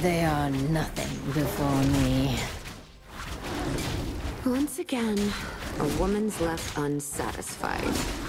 They are nothing before me. Once again, a woman's left unsatisfied.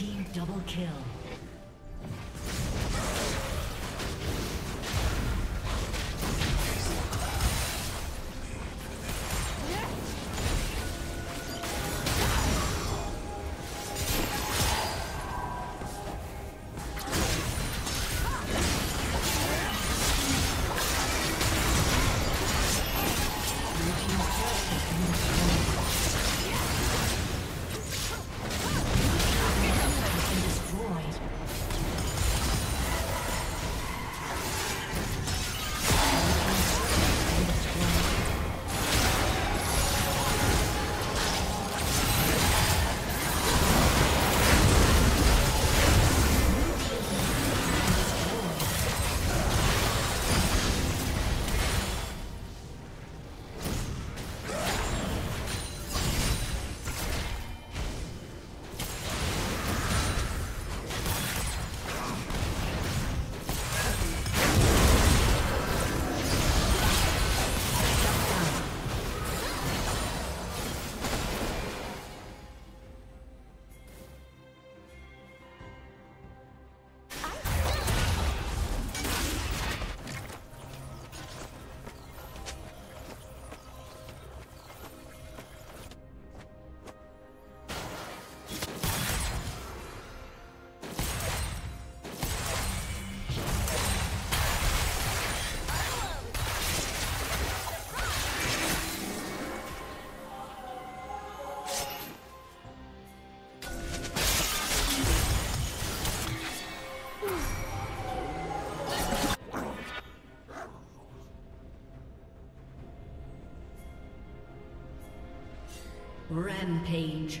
Team double kill. Rampage.